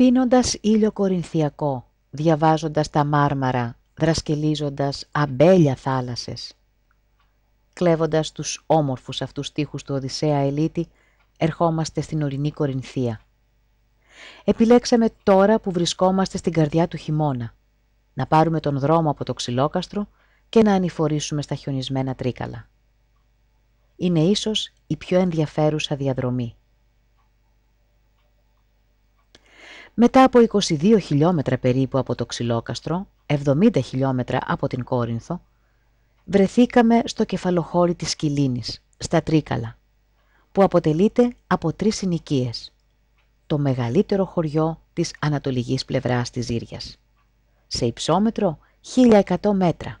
πίνοντας ήλιο κορινθιακό, διαβάζοντας τα μάρμαρα, δρασκελίζοντας αμπέλια θάλασσες. Κλέβοντας τους όμορφους αυτούς στίχους του Οδυσσέα Ελίτη, ερχόμαστε στην ορεινή Κορινθία. Επιλέξαμε τώρα που βρισκόμαστε στην καρδιά του χειμώνα, να πάρουμε τον δρόμο από το ξυλόκαστρο και να ανηφορήσουμε στα χιονισμένα τρίκαλα. Είναι ίσως η πιο ενδιαφέρουσα διαδρομή. Μετά από 22 χιλιόμετρα περίπου από το Ξυλόκαστρο, 70 χιλιόμετρα από την Κόρινθο, βρεθήκαμε στο κεφαλοχώρι της Κιλίνης, στα Τρίκαλα, που αποτελείται από τρεις συνοικίες, το μεγαλύτερο χωριό της ανατολικής πλευράς της Ζήριας, σε υψόμετρο 1100 μέτρα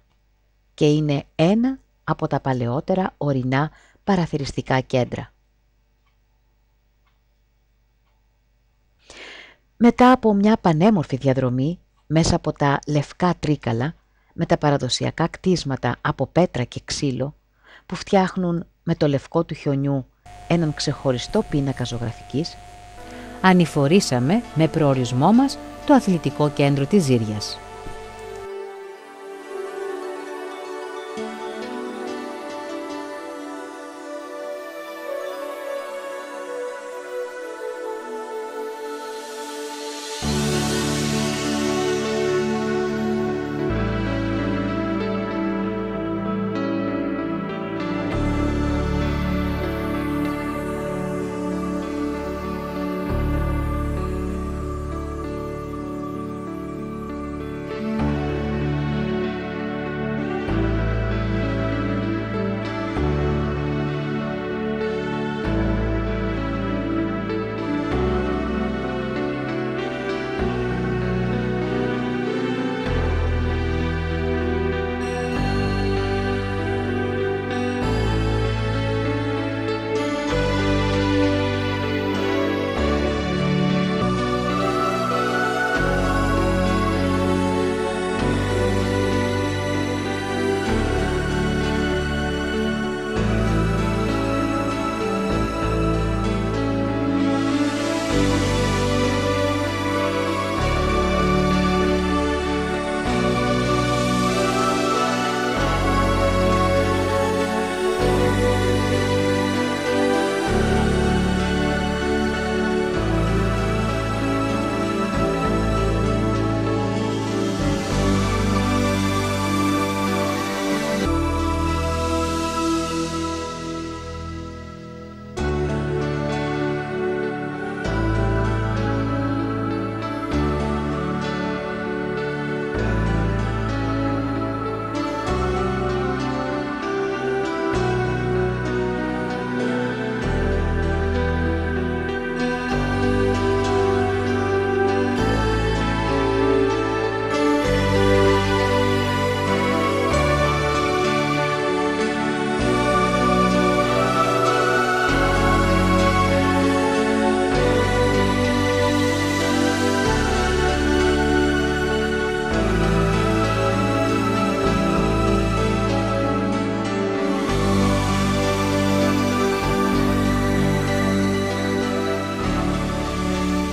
και είναι ένα από τα παλαιότερα ορεινά παραθυριστικά κέντρα. Μετά από μια πανέμορφη διαδρομή μέσα από τα λευκά τρίκαλα με τα παραδοσιακά κτίσματα από πέτρα και ξύλο που φτιάχνουν με το λευκό του χιονιού έναν ξεχωριστό πίνακα ζωγραφικής, ανηφορήσαμε με προορισμό μας το αθλητικό κέντρο της Ζήριας.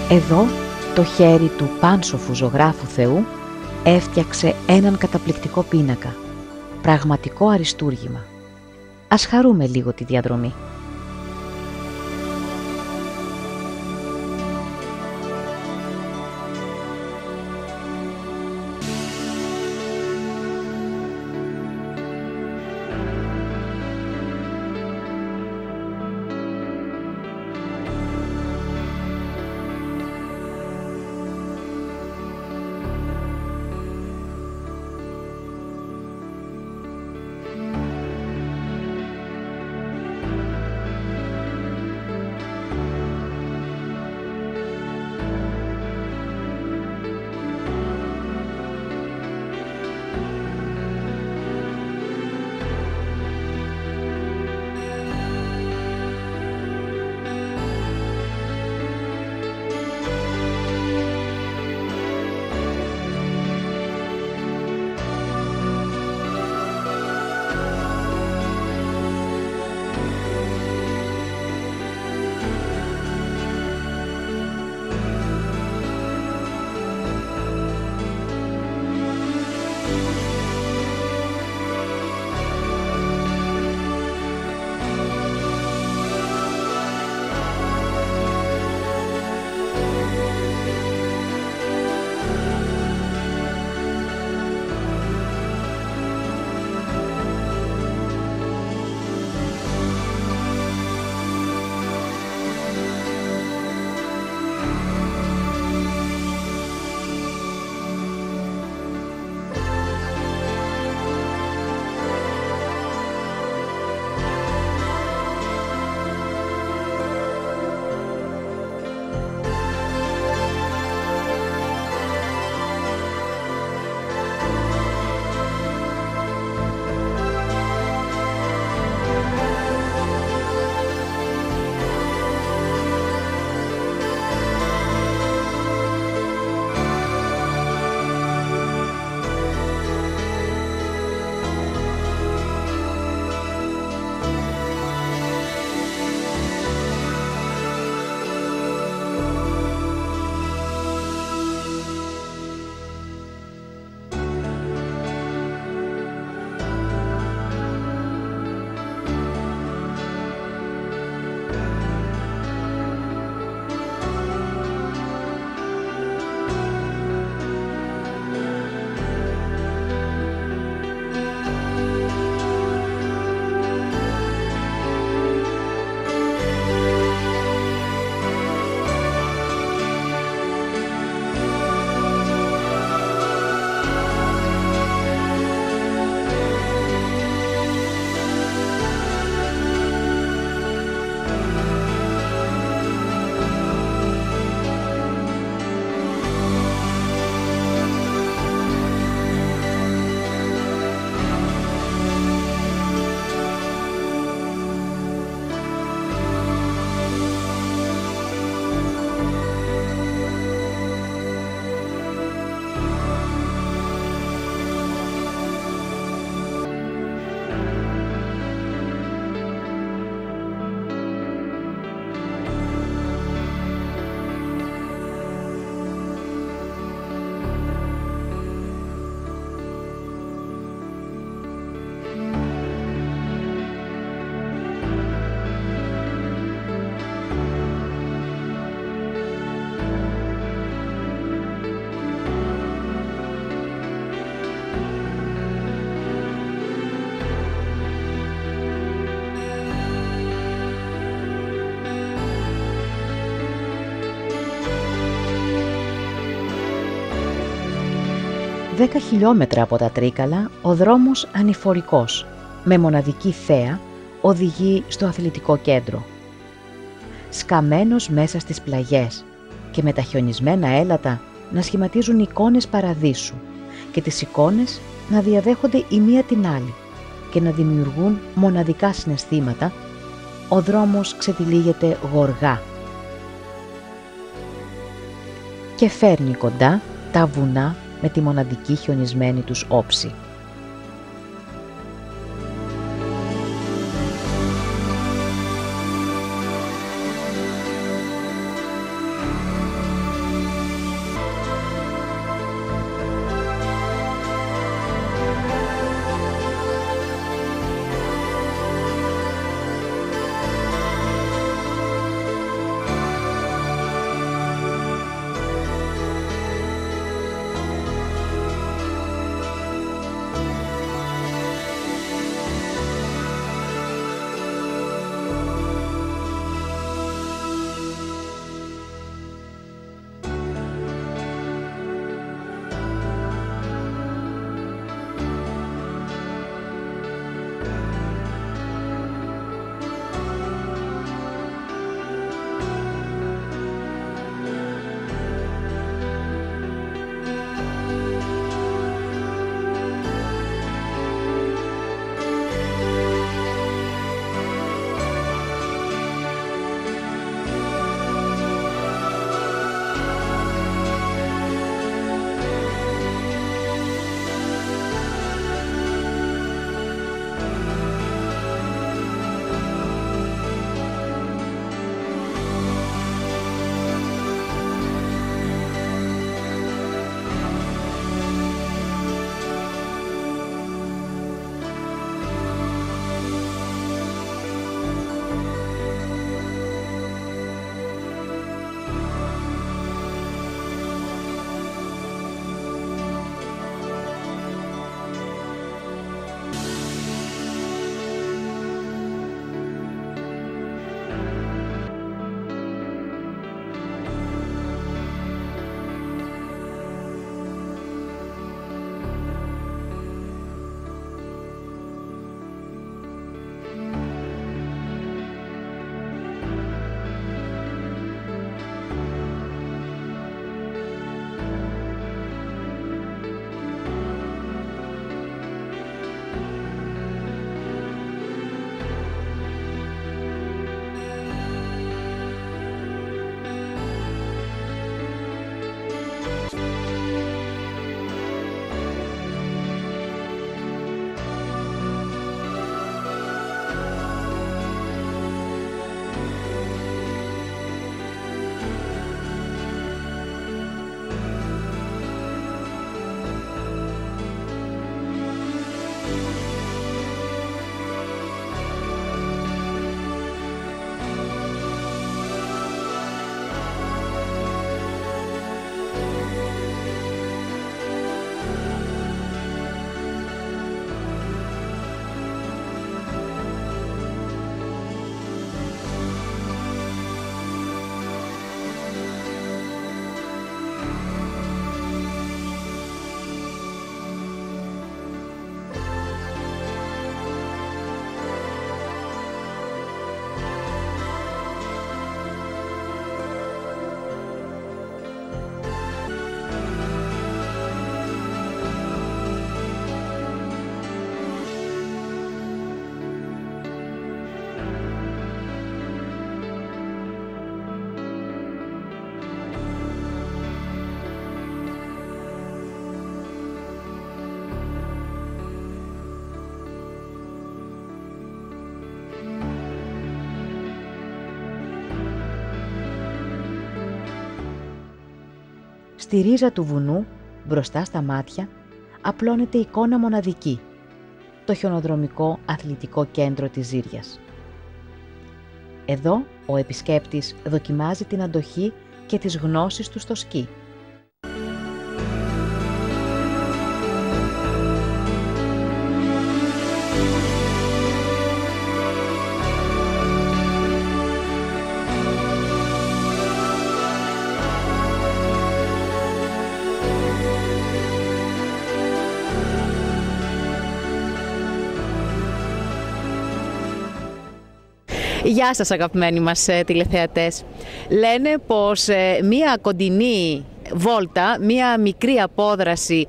Εδώ το χέρι του πάνσοφου ζωγράφου Θεού έφτιαξε έναν καταπληκτικό πίνακα. Πραγματικό αριστούργημα. Ας χαρούμε λίγο τη διαδρομή. 10 χιλιόμετρα από τα Τρίκαλα ο δρόμος ανηφορικός, με μοναδική θέα, οδηγεί στο αθλητικό κέντρο. Σκαμμένος μέσα στις πλαγιές και με τα χιονισμένα έλατα να σχηματίζουν εικόνες παραδείσου και τις εικόνες να διαδέχονται η μία την άλλη και να δημιουργούν μοναδικά συναισθήματα, ο δρόμος ξετυλίγεται γοργά και φέρνει κοντά τα βουνά με τη μοναδική χιονισμένη τους όψη. Στη ρίζα του βουνού, μπροστά στα μάτια, απλώνεται εικόνα μοναδική, το χιονοδρομικό αθλητικό κέντρο της Ζήριας. Εδώ ο επισκέπτης δοκιμάζει την αντοχή και τις γνώσεις του στο σκι Γεια σας αγαπημένοι μας ε, τηλεθεατές. Λένε πως ε, μία κοντινή βόλτα, μία μικρή απόδραση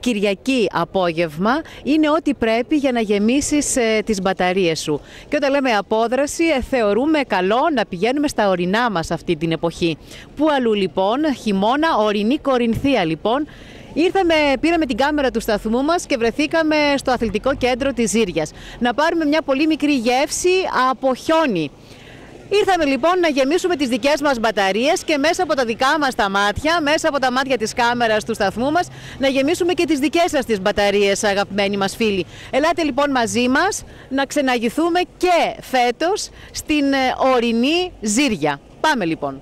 Κυριακή απόγευμα είναι ό,τι πρέπει για να γεμίσεις ε, τις μπαταρίες σου. Και όταν λέμε απόδραση ε, θεωρούμε καλό να πηγαίνουμε στα ορεινά μας αυτή την εποχή. Πού αλλού λοιπόν, χειμώνα, ορεινή Κορινθία λοιπόν, Ήρθαμε, πήραμε την κάμερα του σταθμού μας και βρεθήκαμε στο αθλητικό κέντρο της Ζήριας. Να πάρουμε μια πολύ μικρή γεύση από χιόνι. Ήρθαμε λοιπόν να γεμίσουμε τις δικές μας μπαταρίες και μέσα από τα δικά μας τα μάτια, μέσα από τα μάτια της κάμερας του σταθμού μας, να γεμίσουμε και τις δικές σας τις μπαταρίες αγαπημένοι μας φίλοι. Ελάτε λοιπόν μαζί μας να ξεναγηθούμε και φέτος στην ε, ορεινή Ζήρια. Πάμε λοιπόν.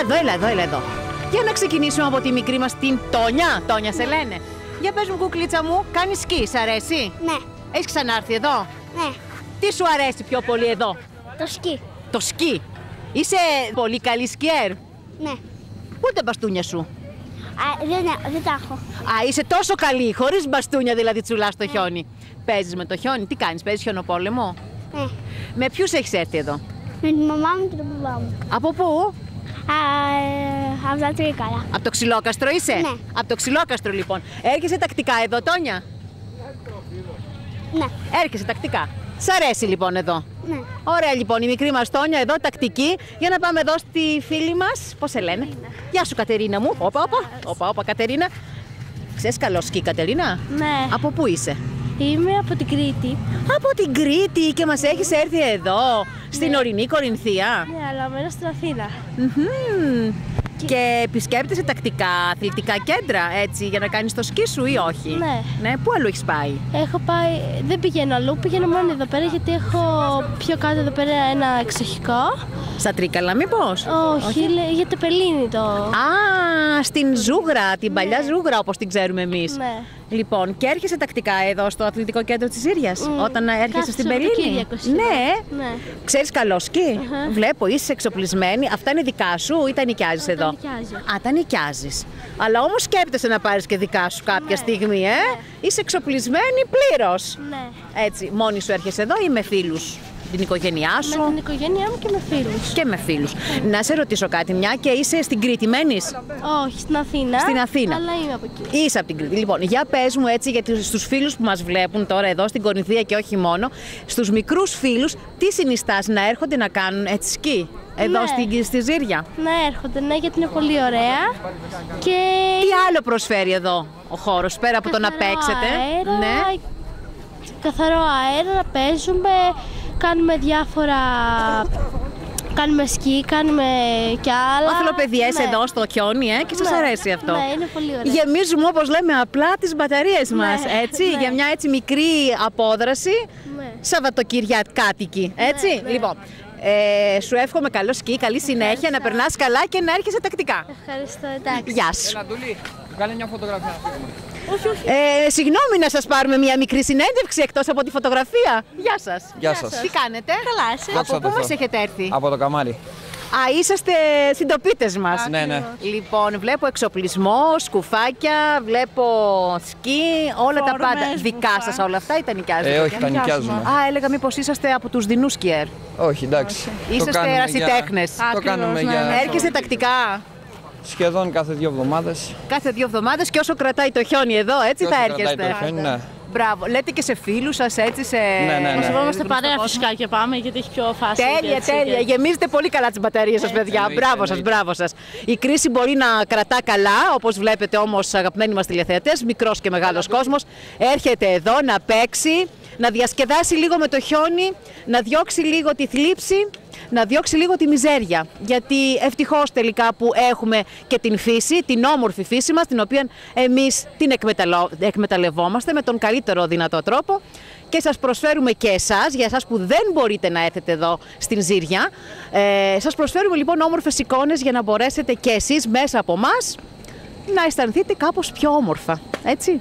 Εδώ, έλα εδώ, έλα εδώ. Για να ξεκινήσουμε από τη μικρή μας την Τόνια. Τόνια σε λένε. Για πες μου κουκλίτσα μου, κάνεις σκι, σ' αρέσει; Ναι. Έχεις ξανάρθει εδώ; Ναι. Τι σου αρέσει πιο πολύ εδώ; Το σκι. Το σκι. Είσαι πολύ καλή σκιέρ. Ναι. Πού είναι τα μπαστούνια σου; Α, δεν, δεν τα έχω. Α, είσαι τόσο καλή, χωρίς μπαστούνια δηλαδή τσουλάς στο χιόνι. Παίζεις με το χιόνι, τι κάνεις, παίζεις χιονοπόλεμο. Ναι. Με ποιους έχεις έρθει εδώ; Με τη μαμά μου και τον παπά μου. Από πού; Α, από τα Τρίκαλα. Από το ξυλόκαστρο είσαι; Ναι. Από το ξυλόκαστρο λοιπόν. Έρχεσαι τακτικά εδώ, Τόνια; Ναι. Έρχεσαι τακτικά. Σ' αρέσει λοιπόν εδώ. Ναι. Ωραία λοιπόν, η μικρή μας Τόνια εδώ, τακτική. Για να πάμε εδώ στη φίλη μας. Πώς σε λένε; Γεια σου Κατερίνα μου. Όπα, όπα. Όπα, όπα, Κατερίνα. Ξέρεις καλός σκι, Κατερίνα; Ναι. Από πού είσαι; Είμαι από την Κρήτη. Από την Κρήτη και μας έχεις έρθει εδώ, στην Ναι. ορεινή Κορινθία. Ναι, αλλά μένω στην Αθήνα. Μμμ. Και επισκέπτεσαι τακτικά αθλητικά κέντρα, έτσι, για να κάνεις το σκι σου ή όχι; Ναι. Ναι, πού αλλού έχεις πάει; Έχω πάει, δεν πηγαίνω αλλού, πηγαίνω μόνο εδώ πέρα γιατί έχω πιο κάτω εδώ πέρα ένα εξοχικό. Στα Τρίκαλα μήπως; Όχι, λέει, για το πελίνι το. Α, στην Ζούγρα, την παλιά Ζούγρα όπως την ξέρουμε εμείς. Ναι. Λοιπόν, και έρχεσαι τακτικά εδώ στο αθλητικό κέντρο της Σύριας, Μμ. όταν έρχεσαι Κάθε στην Πελίνη. Σαββατοκύριακο σχεδόν. Ναι, Ναι. Ξέρεις καλό σκι. Αχα. Βλέπω, είσαι εξοπλισμένη. Αυτά είναι δικά σου ή τα νοικιάζεις Τα εδώ; νοικιάζω. Α, τα νοικιάζεις. Αλλά όμως σκέπτεσαι να πάρεις και δικά σου κάποια Ναι. στιγμή, ε; Είσαι εξοπλισμένη πλήρως. Ναι. Έτσι, μόνη σου έρχεσαι εδώ ή με φίλους, την οικογένειά σου. Με την οικογένειά μου και με φίλους. Και με φίλους. Να σε ρωτήσω κάτι, μια και είσαι στην Κρήτη, μένεις; Όχι, στην Αθήνα. Στην Αθήνα. Αλλά είμαι από εκεί. Είσαι από την Κρήτη. Λοιπόν, για πες μου έτσι για τους, στους φίλους που μας βλέπουν τώρα εδώ στην Κορινθία και όχι μόνο, στους μικρούς φίλους, τι συνιστάς να έρχονται να κάνουν έτσι σκι; Εδώ Ναι. στη, στη Ζήρια. Ναι, έρχονται, ναι, γιατί είναι πολύ ωραία. Και Τι άλλο προσφέρει εδώ ο χώρος, πέρα από το να καθαρό παίξετε; Αέρα, Ναι. Καθαρό αέρα, να παίζουμε, κάνουμε διάφορα... Κάνουμε σκι, κάνουμε κι άλλα. Αθλοπαιδιές Ναι. εδώ στο χιόνι ε, και σας Ναι. αρέσει αυτό. Ναι, είναι πολύ ωραίο. Γεμίζουμε όπως λέμε απλά τις μπαταρίες μας, έτσι, ναι. για μια έτσι μικρή απόδραση Ναι. Σαββατοκυριακάτικη, έτσι. ναι. Λοιπόν, ε, σου εύχομαι καλό σκι, καλή συνέχεια, να περνάς καλά και να έρχεσαι τακτικά. Ευχαριστώ, εντάξει. Γεια σου. Έλα, Ντουλή, βγάλε μια φωτογραφία. Όχι, όχι. Ε, συγγνώμη να σας πάρουμε μια μικρή συνέντευξη εκτός από τη φωτογραφία. Γεια σας. Γεια σας. Τι κάνετε; Καλά, εσύ. Δόξα Από πού τω μας Θεώ. έχετε έρθει; Από το καμάρι. Α, είσαστε συντοπίτες μας. Ναι, ναι. Λοιπόν, βλέπω εξοπλισμό, σκουφάκια, βλέπω σκι, όλα τα Φόρμες, πάντα. Δικά μπουφά. σας όλα αυτά ή τα νοικιάζετε; Ε, όχι, τα νοικιάζουμε. Α, έλεγα μήπως είσαστε από τους δεινούς σκιέρ. Όχι, εντάξει. Το Είσαστε κάνουμε ερασιτέχνες. για- Το κάνουμε ναι, για Έρχεστε τακτικά; Σχεδόν κάθε δύο εβδομάδες. κάθε δύο εβδομάδες και όσο κρατάει το χιόνι εδώ, έτσι Και θα όσο κρατάει έρχεστε. το χιόνι, ναι. Μπράβο. Λέτε και σε φίλους σας έτσι σε. Ναι, ναι, ναι. Μας είμαστε γνωστό παρέα κόσμο. φυσικά και πάμε γιατί έχει πιο φάση. Τέλεια, έτσι, τέλεια. και- Γεμίζετε πολύ καλά τις μπαταρίες σας, παιδιά. εννοείται, μπράβο σας, εννοείται. μπράβο σας. Η κρίση μπορεί να κρατά καλά, όπως βλέπετε όμως, αγαπημένοι μας τηλεθεατές, μικρός και μεγάλος κόσμος. Έρχεται εδώ να παίξει, να διασκεδάσει λίγο με το χιόνι, να διώξει λίγο τη θλίψη, να διώξει λίγο τη μιζέρια. Γιατί ευτυχώς τελικά που έχουμε και την φύση, την όμορφη φύση μας, την οποία εμείς την εκμεταλλο- εκμεταλλευόμαστε με τον καλύτερο δυνατό τρόπο και σας προσφέρουμε και εσάς, για εσάς που δεν μπορείτε να έρθετε εδώ στην Ζήρια. Ε, σας προσφέρουμε λοιπόν όμορφες εικόνες για να μπορέσετε και εσείς μέσα από μας να αισθανθείτε κάπως πιο όμορφα, έτσι.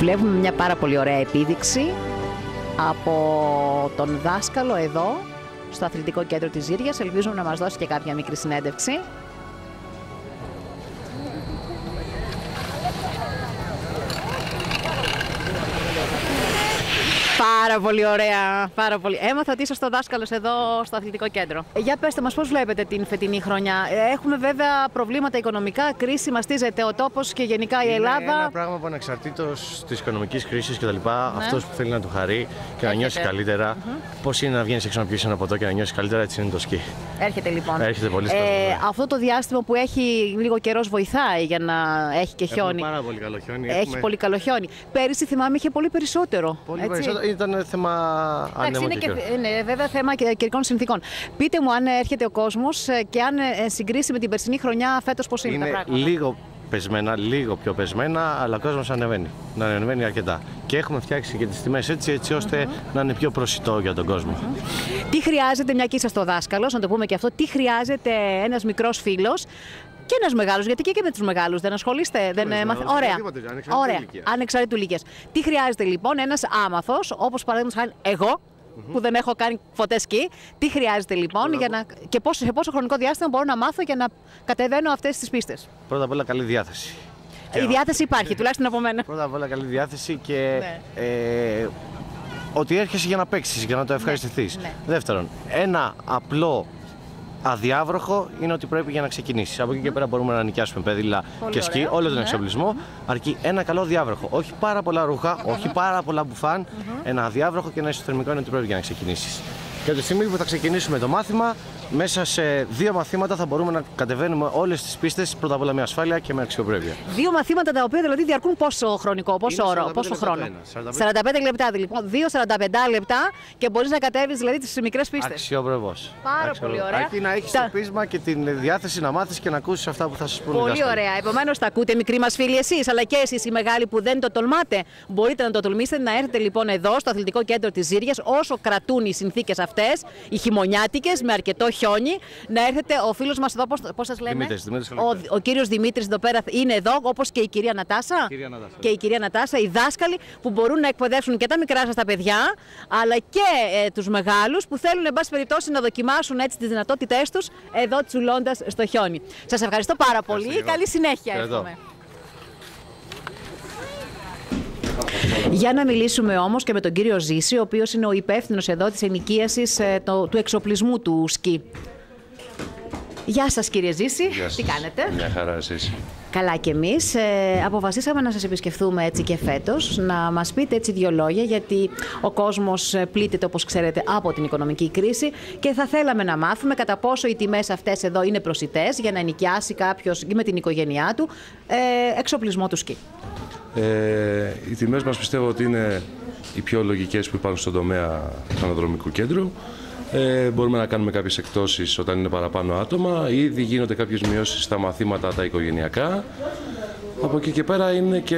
Βλέπουμε μια πάρα πολύ ωραία επίδειξη από τον δάσκαλο εδώ στο αθλητικό κέντρο της Ζήριας. Ελπίζουμε να μας δώσει και κάποια μικρή συνέντευξη. Πάρα πολύ ωραία. Πάρα πολύ. Έμαθα ότι είσαστε ο δάσκαλο εδώ στο αθλητικό κέντρο. Ε, Για πετε μας, πώς βλέπετε την φετινή χρονιά; Ε, Έχουμε βέβαια προβλήματα οικονομικά, κρίση, μαστίζεται ο τόπος και γενικά η Είναι Ελλάδα. ένα πράγμα που ανεξαρτήτως της οικονομικής κρίσης κτλ. Αυτός που θέλει να του χαρεί και να νιώσει καλύτερα. Πώς είναι να βγαίνεις έξω να πιεις ένα ποτό και να νιώσεις καλύτερα, έτσι είναι το σκι. Έρχεται λοιπόν. Έρχεται πολύ ε, σκόπιμο, ναι. Αυτό το διάστημα που έχει λίγο καιρός βοηθάει για να έχει και χιόνι. Έχουμε πάρα πολύ καλό χιόνι. Έχει έχουμε πολύ καλό χιόνι. Πέρυσι θυμάμαι είχε πολύ περισσότερο. πολύ έτσι. περισσότερο. Ήταν θέμα Εντάξει, ανέμου είναι, και και, καιρού. είναι βέβαια θέμα και- καιρικών συνθήκων. Πείτε μου αν έρχεται ο κόσμος και αν ε, συγκρίσει με την περσινή χρονιά φέτος πώς είναι, τα Είναι πράγματα; λίγο πεσμένα, λίγο πιο πεσμένα, αλλά ο κόσμος ανεβαίνει. Να ανεβαίνει αρκετά. Και έχουμε φτιάξει και τις τιμές έτσι, έτσι ώστε να είναι πιο προσιτό για τον κόσμο. Τι χρειάζεται, μια και είσαστε ο δάσκαλο, να το πούμε και αυτό, τι χρειάζεται ένας μικρός φίλος και ένας μεγάλος, γιατί και, και με τους μεγάλους δεν ασχολείστε. Δεν, ε, μαθ- μεγάλους, Ωραία. οποιοδήποτε, ανεξαρτήτου Ωραία. ηλικίας. Ανεξαρτήτου ηλικία. Τι χρειάζεται λοιπόν ένας άμαθος, όπως παραδείγματος χάρη εγώ, που δεν έχω κάνει ποτέ σκι, τι χρειάζεται λοιπόν για να, και πόσο, σε πόσο χρονικό διάστημα μπορώ να μάθω για να κατεβαίνω αυτές τις πίστες; Πρώτα απ' όλα καλή διάθεση. Η διάθεση υπάρχει, τουλάχιστον από μένα. Πρώτα απ' όλα καλή διάθεση και Ναι. ε, ότι έρχεσαι για να παίξεις, για να το ευχαριστηθείς. ναι. Δεύτερον, ένα απλό αδιάβροχο είναι ότι πρέπει για να ξεκινήσεις. Από εκεί και πέρα μπορούμε να νοικιάσουμε πέδιλα και σκι, όλο τον εξοπλισμό. Αρκεί ένα καλό διάβροχο. Όχι πάρα πολλά ρούχα, όχι πάρα πολλά μπουφάν. Ένα αδιάβροχο και ένα ισοθερμικό είναι ότι πρέπει για να ξεκινήσεις. Και από τη στιγμή που θα ξεκινήσουμε το μάθημα, μέσα σε δύο μαθήματα θα μπορούμε να κατεβαίνουμε όλες τις πίστες πρώτα απ' όλα με ασφάλεια και με αξιοπρέπεια. Δύο μαθήματα τα οποία δηλαδή διαρκούν πόσο χρονικό, πόσο, Είναι όρο, 45 πόσο λεπτά χρόνο; το ένα, 45 λεπτά λοιπόν. Δύο 45 λεπτά και μπορείς να κατέβεις δηλαδή τις μικρές πίστες. Αξιοπρεπώς. Πάρα πολύ ωραία. Αρκεί να έχεις Τα- το πείσμα και την διάθεση να μάθεις και να ακούσεις αυτά που θα σας πούνε οι Πολύ δάσκαλοι. ωραία. Επομένως, τα ακούτε, μικροί μας φίλοι, εσείς, αλλά και εσείς οι μεγάλοι που δεν το τολμάτε. Μπορείτε να το τολμήσετε να έρθετε λοιπόν εδώ, στο αθλητικό κέντρο της Ζήριας, όσο κρατούν οι συνθήκες αυτές, οι χειμωνιάτικες, με αρκετό χιόνι. Να έρθετε, ο φίλος μας εδώ, πώς σας λέμε, Δημήτρης, Δημήτρης ο, Καλοκαίρι. ο κύριος Δημήτρης εδώ πέρα είναι εδώ, όπως και η κυρία Νατάσα. Κυρία Νατάσα. Και η κυρία Νατάσα, οι δάσκαλοι που μπορούν να εκπαιδεύσουν και τα μικρά σας τα παιδιά, αλλά και ε, τους μεγάλους που θέλουν, εν πάση περιπτώσει, να δοκιμάσουν έτσι τις δυνατότητές τους εδώ τσουλώντας στο χιόνι. Σας ευχαριστώ πάρα πολύ. και εγώ. Καλή συνέχεια, Ευχαριστώ. εύχομαι. Για να μιλήσουμε όμως και με τον κύριο Ζήση, ο οποίος είναι ο υπεύθυνος εδώ της ενοικίασης ε, το- του εξοπλισμού του σκι. Γεια σας κύριε Ζήση, τι κάνετε; Μια χαρά εσείς. Καλά και εμείς. Ε, αποφασίσαμε να σας επισκεφθούμε έτσι και φέτος, να μας πείτε έτσι δύο λόγια, γιατί ο κόσμος ε, πλήττεται όπως ξέρετε από την οικονομική κρίση και θα θέλαμε να μάθουμε κατά πόσο οι τιμές αυτές εδώ είναι προσιτές για να ενοικιάσει κάποιος ή με την οικογένειά του ε, εξοπλισμό του σκι. Ε, οι τιμές μας πιστεύω ότι είναι οι πιο λογικές που υπάρχουν στον τομέα του αναδρομικού κέντρου. Ε, μπορούμε να κάνουμε κάποιες εκτόσεις όταν είναι παραπάνω άτομα. Ήδη γίνονται κάποιες μειώσεις στα μαθήματα τα οικογενειακά. Από εκεί και πέρα είναι και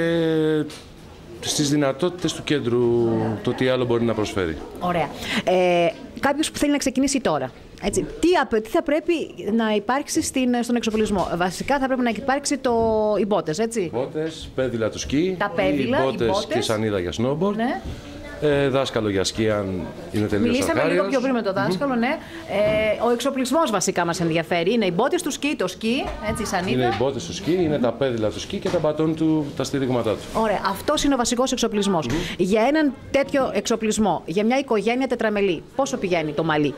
στις δυνατότητες του κέντρου το τι άλλο μπορεί να προσφέρει. Ωραία. Ε, κάποιος που θέλει να ξεκινήσει τώρα. Έτσι, τι, απαι- τι θα πρέπει να υπάρξει στην, στον εξοπλισμό; Βασικά θα πρέπει να υπάρξει το, οι μπότες, έτσι. Μπότες, πέδιλα του σκι, Τα πέδιλα, οι μπότες μπότες. και σανίδα για snowboard. Ναι. Ε, δάσκαλο για σκι αν είναι τελείως Μιλήσαμε λίγο αρχάριος. πιο πριν με τον δάσκαλο, ναι. Ε, ο εξοπλισμός βασικά μας ενδιαφέρει. Είναι οι μπότες του σκι, το σκι, έτσι, η σανίδα. Είναι οι μπότες του σκι, είναι τα πέδιλα του σκι και τα μπατόν του, τα στηρίγματά του. Ωραία, αυτός είναι ο βασικός εξοπλισμός. Για έναν τέτοιο εξοπλισμό, για μια οικογένεια τετραμελή, πόσο πηγαίνει το μαλλί;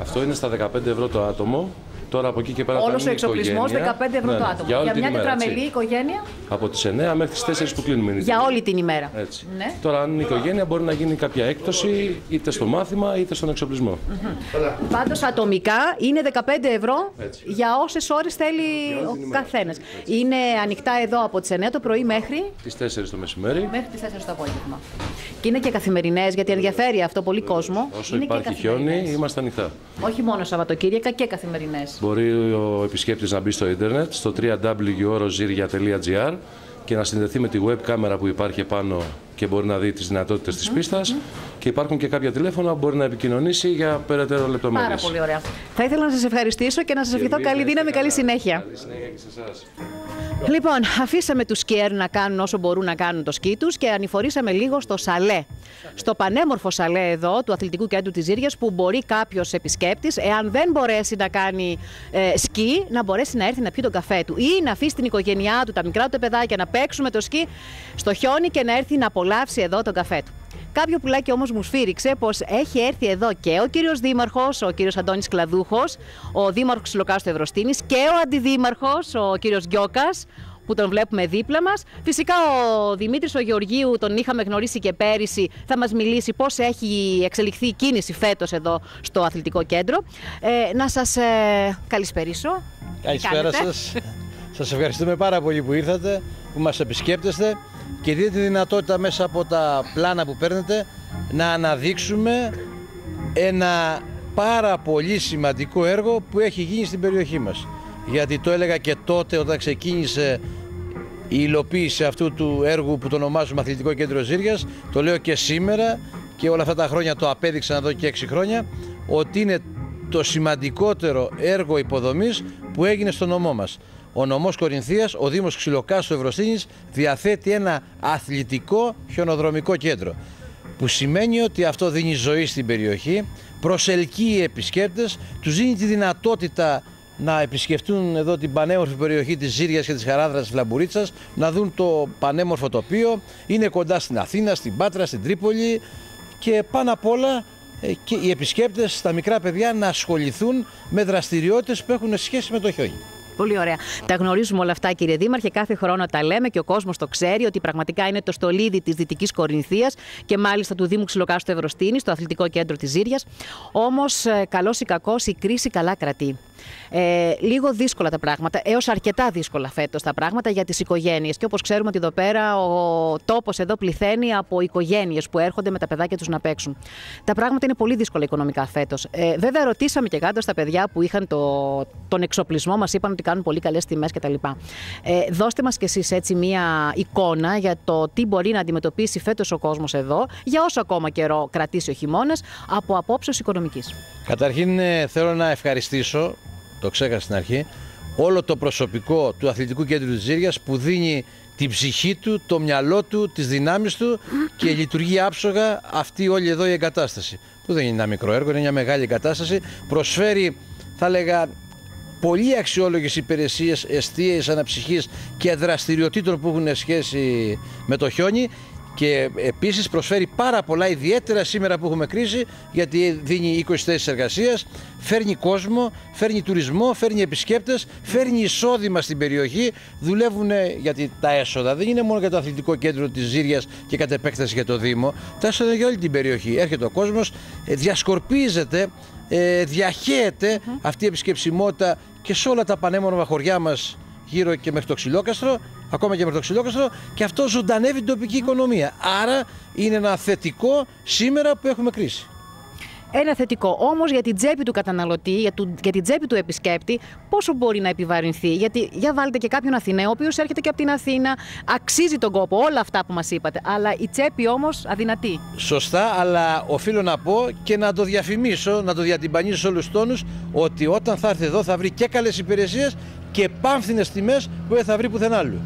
Αυτό είναι στα 15 ευρώ το άτομο. Τώρα από εκεί και πέρα. Όλος όταν ο είναι εξοπλισμός 15 οικογένεια- ευρώ Ναι, το ναι, άτομο. Για, όλη την μια ημέρα, τετραμελή έτσι. οικογένεια, Από τις 9 μέχρι τις 4 που κλείνουμε. είναι η για τιμή. όλη την ημέρα. Έτσι. Ναι. Τώρα, αν είναι οικογένεια, μπορεί να γίνει κάποια έκπτωση είτε στο μάθημα είτε στον εξοπλισμό. Πάντως ατομικά είναι 15 ευρώ Έτσι. για όσες ώρες θέλει ο καθένας. Είναι ανοιχτά εδώ από τις 9 το πρωί μέχρι; Τις 4 το μεσημέρι. Μέχρι τις 4 το απόγευμα. Και είναι και καθημερινές, γιατί ενδιαφέρει αυτό πολύ κόσμο. Όσο είναι υπάρχει και χιόνι, καθημερινές. είμαστε ανοιχτά. Όχι μόνο Σαββατοκύριακα και καθημερινές. Μπορεί ο επισκέπτης να μπει στο ίντερνετ, στο www.orozirya.gr και να συνδεθεί με τη web κάμερα που υπάρχει επάνω και μπορεί να δει τις δυνατότητες της πίστας και υπάρχουν και κάποια τηλέφωνα που μπορεί να επικοινωνήσει για περαιτέρω λεπτομέρειες. Πάρα πολύ ωραία. Θα ήθελα να σας ευχαριστήσω και να σας ευχηθώ καλή δύναμη, καλή συνέχεια. Καλή συνέχεια και σε εσάς. Λοιπόν, αφήσαμε τους σκιέρ να κάνουν όσο μπορούν να κάνουν το σκι τους και ανηφορήσαμε λίγο στο σαλέ. Στο πανέμορφο σαλέ εδώ του Αθλητικού Κέντρου της Ζήριας, που μπορεί κάποιος επισκέπτης, εάν δεν μπορέσει να κάνει ε, σκι, να μπορέσει να έρθει να πιει τον καφέ του ή να αφήσει την οικογένειά του, τα μικρά του παιδάκια να παίξουν με το σκι στο χιόνι και να έρθει να απολαύσει εδώ τον καφέ του. Κάποιο πουλάκι όμως μου σφύριξε πως έχει έρθει εδώ και ο κύριος Δήμαρχος, ο κύριος Αντώνης Κλαδούχος, ο Δήμαρχος της Λοκάστου Ευρωστίνης και ο Αντιδήμαρχος, ο κύριος Γκιόκας, που τον βλέπουμε δίπλα μας. Φυσικά ο Δημήτρης ο Γεωργίου τον είχαμε γνωρίσει και πέρυσι, θα μας μιλήσει πώς έχει εξελιχθεί η κίνηση φέτος εδώ στο αθλητικό κέντρο. Ε, να σας ε, καλησπερίσω. Τι Καλησπέρα κάνετε; σας. Σας ευχαριστούμε πάρα πολύ που ήρθατε, που μας επισκέπτεστε και δείτε τη δυνατότητα μέσα από τα πλάνα που παίρνετε να αναδείξουμε ένα πάρα πολύ σημαντικό έργο που έχει γίνει στην περιοχή μας. Γιατί το έλεγα και τότε όταν ξεκίνησε η υλοποίηση αυτού του έργου που το ονομάζουμε Αθλητικό Κέντρο Ζήριας, το λέω και σήμερα και όλα αυτά τα χρόνια το απέδειξαν εδώ και έξι χρόνια, ότι είναι το σημαντικότερο έργο υποδομής που έγινε στο νομό μας. Ο νομός Κορινθίας, ο Δήμος Ξυλοκάστου Ευρωστίνης διαθέτει ένα αθλητικό χιονοδρομικό κέντρο που σημαίνει ότι αυτό δίνει ζωή στην περιοχή, προσελκύει επισκέπτες, τους δίνει τη δυνατότητα να επισκεφτούν εδώ την πανέμορφη περιοχή της Ζήριας και της Χαράδρας της Λαμπουρίτσας, να δουν το πανέμορφο τοπίο, είναι κοντά στην Αθήνα, στην Πάτρα, στην Τρίπολη και πάνω απ' όλα ε, και οι επισκέπτες, τα μικρά παιδιά να ασχοληθούν με δραστηριότητες που έχουν σχέση με το χιόνι. Πολύ ωραία. Τα γνωρίζουμε όλα αυτά, κύριε Δήμαρχε. Κάθε χρόνο τα λέμε και ο κόσμος το ξέρει ότι πραγματικά είναι το στολίδι της Δυτικής Κορινθίας και μάλιστα του Δήμου Ξυλοκάστου Ευρωστίνη, στο αθλητικό κέντρο της Ζήριας. Όμως, καλός ή κακός, η κρίση καλά κρατεί. Ε, λίγο δύσκολα τα πράγματα, έως αρκετά δύσκολα φέτος τα πράγματα για τις οικογένειες. Και όπως ξέρουμε ότι εδώ πέρα ο τόπος εδώ πληθαίνει από οικογένειες που έρχονται με τα παιδάκια τους να παίξουν. Τα πράγματα είναι πολύ δύσκολα οικονομικά φέτος. Ε, βέβαια, ρωτήσαμε και κάτω στα παιδιά που είχαν το, τον εξοπλισμό, μας είπαν ότι κάνουν πολύ καλές τιμές κτλ. Ε, δώστε μας κι εσείς έτσι μία εικόνα για το τι μπορεί να αντιμετωπίσει φέτος ο κόσμος εδώ, για όσο ακόμα καιρό κρατήσει ο χειμώνας, από απόψεως οικονομικής. Καταρχήν ε, θέλω να ευχαριστήσω το ξέχασα στην αρχή, όλο το προσωπικό του Αθλητικού Κέντρου της Ζήριας που δίνει την ψυχή του, το μυαλό του, τις δυνάμεις του και λειτουργεί άψογα αυτή όλη εδώ η εγκατάσταση. Που δεν είναι ένα μικρό έργο, είναι μια μεγάλη εγκατάσταση. Προσφέρει, θα έλεγα, πολύ αξιόλογες υπηρεσίες εστίες, αναψυχής και δραστηριοτήτων που έχουν σχέση με το χιόνι και επίσης προσφέρει πάρα πολλά ιδιαίτερα σήμερα που έχουμε κρίση γιατί δίνει 20 θέσεις εργασίας, φέρνει κόσμο, φέρνει τουρισμό, φέρνει επισκέπτες, φέρνει εισόδημα στην περιοχή, δουλεύουν γιατί τα έσοδα δεν είναι μόνο για το αθλητικό κέντρο της Ζήριας και κατ' επέκταση για το Δήμο, τα έσοδα για όλη την περιοχή. Έρχεται ο κόσμος, ε, διασκορπίζεται, ε, διαχέεται αυτή η επισκεψιμότητα και σε όλα τα πανέμορφα χωριά μας γύρω και μέχρι το ξυλόκαστρο ακόμα και με το ξυλόκαστρο και αυτό ζωντανεύει την τοπική οικονομία. Άρα είναι ένα θετικό σήμερα που έχουμε κρίση. Ένα θετικό. Όμως για την τσέπη του καταναλωτή, για, του, για την τσέπη του επισκέπτη, πόσο μπορεί να επιβαρυνθεί; Γιατί για βάλετε και κάποιον Αθηναίο, ο οποίος έρχεται και από την Αθήνα, αξίζει τον κόπο, όλα αυτά που μας είπατε. Αλλά η τσέπη όμως αδυνατή. Σωστά, αλλά οφείλω να πω και να το διαφημίσω, να το διατυμπανίσω σε όλους τους τόνους, ότι όταν θα έρθει εδώ θα βρει και καλές υπηρεσίες και πάμφθινε τιμές που δεν θα βρει πουθενά άλλου.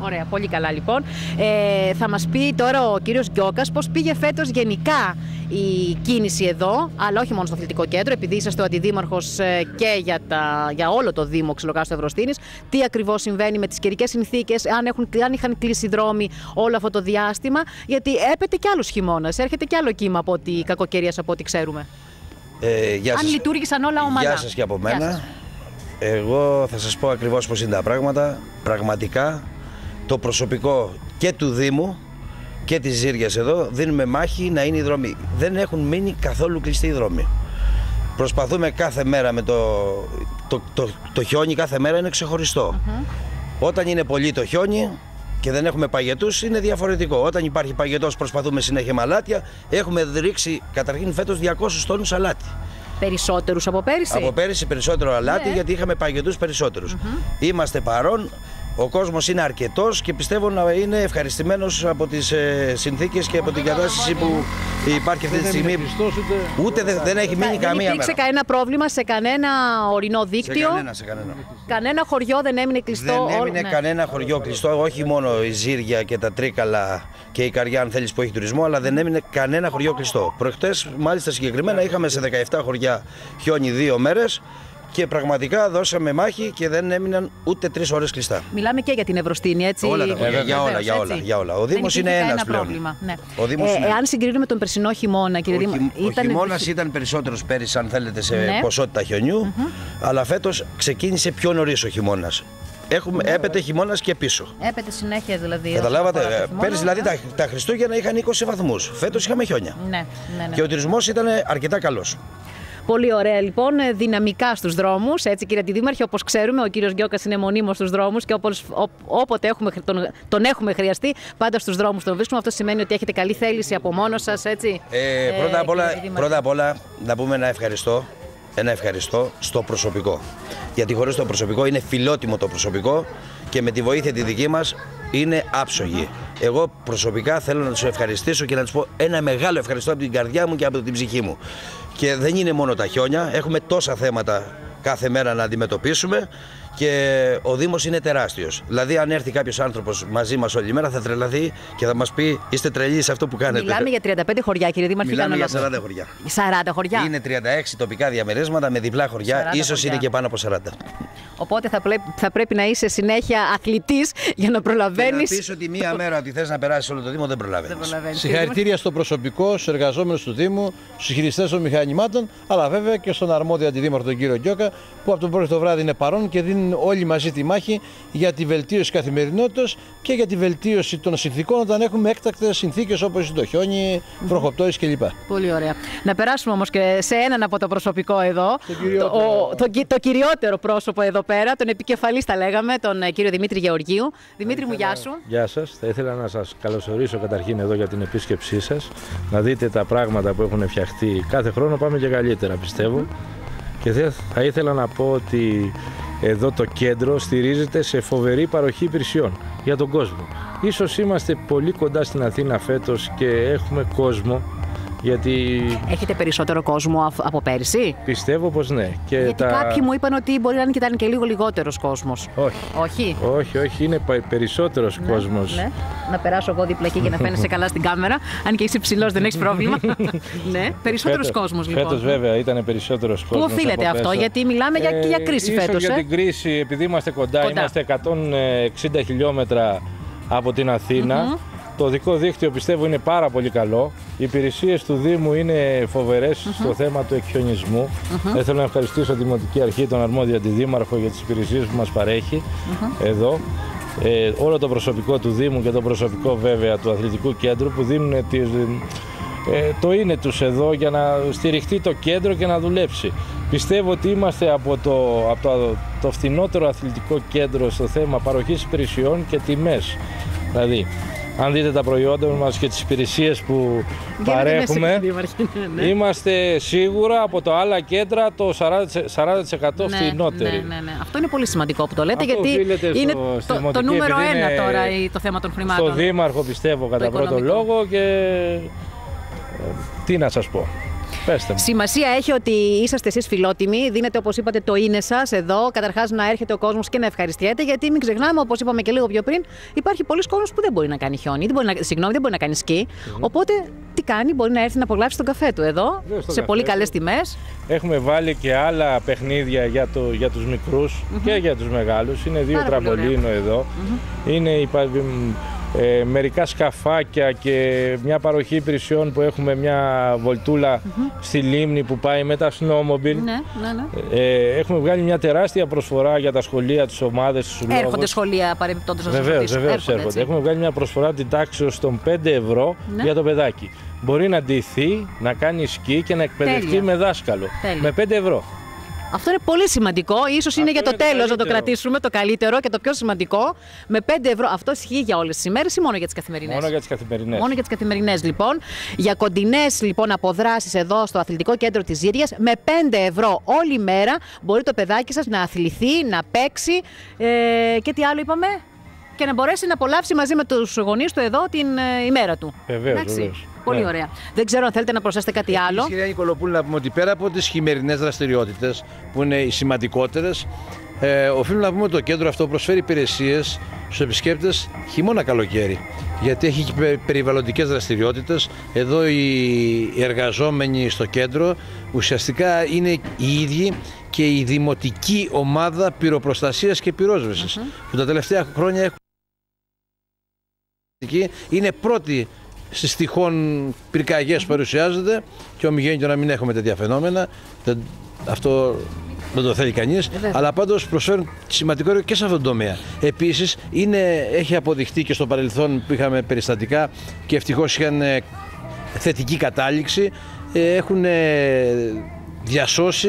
Ωραία, πολύ καλά λοιπόν. Ε, θα μας πει τώρα ο κύριος Γκιόκας πώς πήγε φέτος γενικά η κίνηση εδώ, αλλά όχι μόνο στο αθλητικό κέντρο, επειδή είσαστε ο αντιδήμαρχος ε, και για, τα, για όλο το Δήμο Ξυλοκάστου Ευρωστίνης, τι ακριβώς συμβαίνει με τις καιρικές συνθήκες, αν, έχουν, αν είχαν κλείσει δρόμοι όλο αυτό το διάστημα, γιατί έπεται κι άλλος χειμώνας, έρχεται κι άλλο κύμα από ό,τι κακοκαιρίας από ό,τι ξέρουμε. Ε, γεια αν σας. λειτουργήσαν όλα ομαλά. Γεια σας και από μένα. Εγώ θα σας πω ακριβώς πώς είναι τα πράγματα. Πραγματικά το προσωπικό και του Δήμου και της Ζήριας εδώ δίνουμε μάχη να είναι οι δρόμοι. Δεν έχουν μείνει καθόλου κλειστοί οι δρόμοι. Προσπαθούμε κάθε μέρα με το, το, το, το χιόνι, κάθε μέρα είναι ξεχωριστό. Όταν είναι πολύ το χιόνι και δεν έχουμε παγετούς, είναι διαφορετικό. Όταν υπάρχει παγετός, προσπαθούμε συνέχεια με αλάτια. Έχουμε ρίξει καταρχήν φέτος 200 τόνους αλάτι. Περισσότερους από πέρυσι. Από πέρυσι περισσότερο αλάτι Ναι. γιατί είχαμε παγετούς περισσότερους. Είμαστε παρόν. Ο κόσμος είναι αρκετός και πιστεύω να είναι ευχαριστημένος από τις ε, συνθήκες και από την κατάσταση που υπάρχει αυτή τη στιγμή. Ούτε δεν, δεν έχει μείνει δεν καμία υπήρξε μέρα. κανένα πρόβλημα σε κανένα ορεινό Σε δίκτυο; κανένα, σε κανένα. Κανένα χωριό δεν έμεινε κλειστό. Δεν όλο- έμεινε ναι. κανένα χωριό κλειστό, όχι μόνο η Ζήρια και τα Τρίκαλα και η Καριά, αν θέλεις που έχει τουρισμό, αλλά δεν έμεινε κανένα χωριό κλειστό. Προχτές, μάλιστα συγκεκριμένα, είχαμε σε 17 χωριά χιόνι δύο μέρες και πραγματικά δώσαμε μάχη και δεν έμειναν ούτε τρεις ώρες κλειστά. Μιλάμε και για την Ευρωστίνη, έτσι. Όλα τα χωριά, για όλα, Βεβαίως, για όλα, έτσι. για όλα. Ο Δεν Δήμος υπήρχε είναι κανένα ένας πλέον. πρόβλημα. Ναι. Ο Δήμος ε, είναι Εάν συγκρίνουμε τον περσινό χειμώνα, κύριε Ο, Δήμα, χει- ο ήταν. χειμώνας ήταν περισσότερος πέρυσι, αν θέλετε, σε Ναι. ποσότητα χιονιού, αλλά φέτος ξεκίνησε πιο νωρίς ο χειμώνας. Έχουμε, έπεται χειμώνας και πίσω. Έπεται συνέχεια δηλαδή. Καταλάβατε, όσον αφορά το ε, χειμώνα. πέρυσι δηλαδή τα, τα Χριστούγεννα είχαν 20 βαθμούς. Φέτος είχαμε χιόνια. Ναι, ναι, ναι. Και ο τουρισμός ήταν αρκετά καλός. Πολύ ωραία λοιπόν, ε, δυναμικά στους δρόμους. Έτσι, κύριε Αντιδήμαρχε, όπως ξέρουμε, ο κύριος Γκιόκα είναι μονίμως στους δρόμους και όπως, ό, όποτε έχουμε, χρ- τον, τον έχουμε χρειαστεί, πάντα στους δρόμους τον βρίσκουμε. Αυτό σημαίνει ότι έχετε καλή θέληση από μόνος σας, έτσι. Ε, ε, πρώτα, απ όλα, κύριε Αντιδήμαρχε. πρώτα απ' όλα να πούμε ένα ευχαριστώ, ένα ευχαριστώ στο προσωπικό. Γιατί χωρίς το προσωπικό είναι φιλότιμο το προσωπικό και με τη βοήθεια τη δική μας είναι άψογη. Εγώ προσωπικά θέλω να τους ευχαριστήσω και να τους πω ένα μεγάλο ευχαριστώ από την καρδιά μου και από την ψυχή μου. Και δεν είναι μόνο τα χιόνια, έχουμε τόσα θέματα κάθε μέρα να αντιμετωπίσουμε και ο Δήμος είναι τεράστιος. Δηλαδή αν έρθει κάποιος άνθρωπος μαζί μας όλη μέρα θα τρελαθεί και θα μας πει είστε τρελοί σε αυτό που κάνετε. Μιλάμε για 35 χωριά, κύριε Δήμαρχε. Μιλάμε για κάνω 40 λάθος. χωριά. 40 χωριά. Είναι 36 τοπικά διαμερίσματα με διπλά χωριά, 40 ίσως χωριά. είναι και πάνω από 40. Οπότε θα, πλέ- θα πρέπει να είσαι συνέχεια αθλητής για να Και προλαβαίνει. να πεις ότι μία μέρα ότι θες να περάσεις όλο το Δήμο δεν προλαβαίνεις. Συγχαρητήρια στο προσωπικό, στους εργαζόμενους του Δήμου, στους χειριστές των μηχανημάτων, αλλά βέβαια και στον αρμόδιο αντιδήμαρχο τον κύριο Γκιόκα, που από το πρωί το βράδυ είναι παρόν και δίνουν όλοι μαζί τη μάχη για τη βελτίωση καθημερινότητα και για τη βελτίωση των συνθήκων όταν έχουμε έκτακτες συνθήκες όπως το χιόνι, βροχοπτώσεις κλπ. Πολύ ωραία. Να περάσουμε όμως και σε έναν από το προσωπικό εδώ. Το, κυριότερο. ο- το, κυ- το κυριότερο πρόσωπο εδώ πέρα, τον επικεφαλής τα λέγαμε, τον ε, κύριο Δημήτρη Γεωργίου. Δημήτρη μου, γεια σου. Γεια σας. Θα ήθελα να σας καλωσορίσω καταρχήν εδώ για την επίσκεψή σας. Να δείτε τα πράγματα που έχουν φτιαχτεί. Κάθε χρόνο πάμε και καλύτερα πιστεύω. Και δε- θα ήθελα να πω ότι εδώ το κέντρο στηρίζεται σε φοβερή παροχή υπηρεσιών για τον κόσμο. Ίσως είμαστε πολύ κοντά στην Αθήνα φέτος και έχουμε κόσμο γιατί Έχετε περισσότερο κόσμο αφ- από πέρυσι; πιστεύω πως ναι. Και Γιατί τα... κάποιοι μου είπαν ότι μπορεί να είναι και ήταν και λίγο λιγότερος κόσμος. Όχι. Όχι; Όχι, όχι, είναι πα- περισσότερος κόσμος. Ναι. Να περάσω εγώ δίπλα εκεί για να φαίνεσαι καλά στην κάμερα. Αν και είσαι ψηλός, δεν έχεις πρόβλημα. ναι, περισσότερος Φέτος- κόσμος λοιπόν. Φέτος βέβαια ήταν περισσότερος κόσμος. οφείλεται από αυτό, πέρσι. γιατί μιλάμε για- και για κρίση ίσως φέτος, για ε; την κρίση, επειδή είμαστε κοντά, Κοντά. είμαστε 160 χιλιόμετρα από την αθηνα Το δικό δίκτυο πιστεύω είναι πάρα πολύ καλό. Οι υπηρεσίες του Δήμου είναι φοβερές στο θέμα του εκχιονισμού. Δεν θέλω να ευχαριστήσω τη Δημοτική Αρχή, τον αρμόδιο αντιδήμαρχο για τις υπηρεσίες που μας παρέχει εδώ. Ε, όλο το προσωπικό του Δήμου και το προσωπικό βέβαια του Αθλητικού Κέντρου που δίνουν τις, ε, το είναι τους εδώ για να στηριχτεί το κέντρο και να δουλέψει. Πιστεύω ότι είμαστε από το, από το, το φθηνότερο αθλητικό κέντρο στο θέμα παροχής υπηρεσιών και τιμές. Δηλαδή, αν δείτε τα προϊόντα μας και τις υπηρεσίες που παρέχουμε, είμαστε σίγουρα από τα άλλα κέντρα το 40%, 40% φθηνότεροι. Ναι, ναι, ναι. Αυτό είναι πολύ σημαντικό που το λέτε, Αυτό γιατί οφείλεται στο- είναι στη το, το Δημοτική, νούμερο επειδή ένα είναι τώρα η- το θέμα των χρημάτων. Στο Δήμαρχο πιστεύω κατά πρώτον οικονομικό. λόγο και ε, τι να σας πω. Πέστε μου. Σημασία έχει ότι είσαστε εσείς φιλότιμοι, δίνετε όπως είπατε το είναι σας εδώ. Καταρχάς να έρχεται ο κόσμος και να ευχαριστιέται, γιατί μην ξεχνάμε, όπως είπαμε και λίγο πιο πριν, υπάρχει πολλοί κόσμος που δεν μπορεί να κάνει χιόνι, δεν μπορεί να, συγγνώμη, δεν μπορεί να κάνει σκι. Οπότε τι κάνει, μπορεί να έρθει να απολαύσει τον καφέ του εδώ, Βέβαια, στο σε καφέ πολύ του. καλές τιμές. Έχουμε βάλει και άλλα παιχνίδια για, το, για τους μικρους και για τους μεγάλους. Είναι δύο Πάρα πολύ τραμπολίνο εδώ. Είναι υπα- ε, μερικά σκαφάκια και μια παροχή υπηρεσιών που έχουμε μια βολτούλα στη λίμνη που πάει με τα snowmobile. Ναι, ναι, ναι. Ε, έχουμε βγάλει μια τεράστια προσφορά για τα σχολεία, τις ομάδες, τους συλλόγους. Έρχονται σχολεία παρεμπιπτόντως να σας Βεβαίως, ρωτήσω. βεβαίως Έρχονται, έρχονται. έτσι. Έχουμε βγάλει μια προσφορά την τάξη των 5 ευρώ Ναι. για το παιδάκι. Μπορεί να ντυθεί, να κάνει σκι και να εκπαιδευτεί Τέλεια. με δάσκαλο. Τέλεια. Με 5 ευρώ. Αυτό είναι πολύ σημαντικό. σω είναι για το είναι το τέλος να το καλύτερο. κρατήσουμε, το καλύτερο και το πιο σημαντικό. Με 5 ευρώ. Αυτό ισχύει για όλες τις ημέρες ή μόνο για τις καθημερινές; Μόνο για τις καθημερινές. Μόνο για τις καθημερινές, λοιπόν. Για κοντινές λοιπόν, αποδράσεις εδώ στο Αθλητικό Κέντρο της Ζήριας, με 5 ευρώ όλη μέρα μπορεί το παιδάκι σας να αθληθεί, να παίξει. Ε, και τι άλλο είπαμε; Και να μπορέσει να απολαύσει μαζί με τους γονείς του εδώ την ε, ημέρα του. Βεβαίως, Εντάξει. βεβαίως. Πολύ Ναι. ωραία. Δεν ξέρω αν θέλετε να προσθέσετε κάτι άλλο. Εμείς, κυρία Νικολοπούλου, να πούμε ότι πέρα από τις χειμερινές δραστηριότητες που είναι οι σημαντικότερες, ε, οφείλουμε να πούμε ότι το κέντρο αυτό προσφέρει υπηρεσίες στους επισκέπτες χειμώνα-καλοκαίρι. Γιατί έχει και πε- περιβαλλοντικές δραστηριότητες. Εδώ οι οι εργαζόμενοι στο κέντρο ουσιαστικά είναι οι ίδιοι και η δημοτική ομάδα πυροπροστασίας και πυρόσβεσης που τα τελευταία χρόνια έχουν είναι πρώτη στις τυχόν πυρκαγιές που παρουσιάζονται και ομιγέννητο να μην έχουμε τέτοια φαινόμενα. Δεν- αυτό δεν το θέλει κανείς. αλλά πάντως προσφέρουν σημαντικό έργο και σε αυτόν τον τομέα. Επίσης, έχει αποδειχτεί και στο παρελθόν που είχαμε περιστατικά και ευτυχώς είχαν ε, θετική κατάληξη. ε, Έχουν ε, διασώσει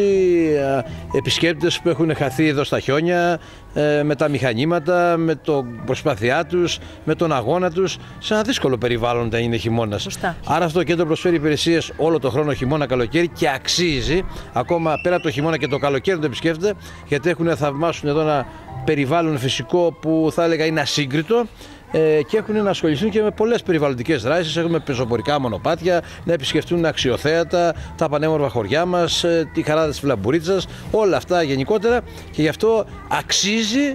ε, επισκέπτες που έχουν χαθεί εδώ στα χιόνια ε, με τα μηχανήματα, με το προσπάθειά τους, με τον αγώνα τους σε ένα δύσκολο περιβάλλον όταν είναι χειμώνας. Σωστά. Άρα αυτό το κέντρο προσφέρει υπηρεσίες όλο το χρόνο χειμώνα καλοκαίρι και αξίζει ακόμα πέρα από το χειμώνα και το καλοκαίρι να το επισκέφτεται γιατί έχουν να θαυμάσουν εδώ ένα περιβάλλον φυσικό που θα έλεγα είναι ασύγκριτο ε, και έχουν να ασχοληθούν και με πολλές περιβαλλοντικές δράσεις. Έχουμε πεζοπορικά μονοπάτια, να επισκεφτούν αξιοθέατα, τα πανέμορφα χωριά μας, ε, τη χαρά της Φλαμπουρίτσας, όλα αυτά γενικότερα και γι' αυτό αξίζει